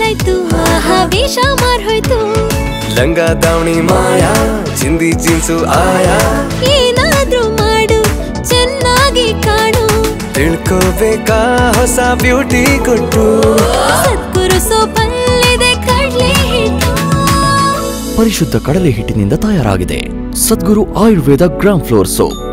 ಬದ್ಲಾಯ್ತು. ಆಹಾ ವೇಷ ಮಾರ್ಹೋಯ್ತು. ಲಂಗ ದಾವಣಿ ಮಾಯಾ ಚಿಂದಿ ಜೀನ್ಸು ಆಯಾ. ಏನಾದ್ರೂ ಮಾಡು ಚೆನ್ನಾಗಿ ಕಾಣು. ತಿಳ್ಕೋಬೇಕಾ ಹೊಸ ಬ್ಯೂಟಿ ಕೊಟ್ಟು. ಸದ್ಗುರು ಸೋಪಲ್ಲಿದೆ ಕಡ್ಲೆ ಹಿಟ್ಟು. ಪರಿಶುದ್ಧ ಕಡಲೆ ಹಿಟ್ಟಿನಿಂದ ತಯಾರಾಗಿದೆ. Sadguru Ayurveda gram flour soap.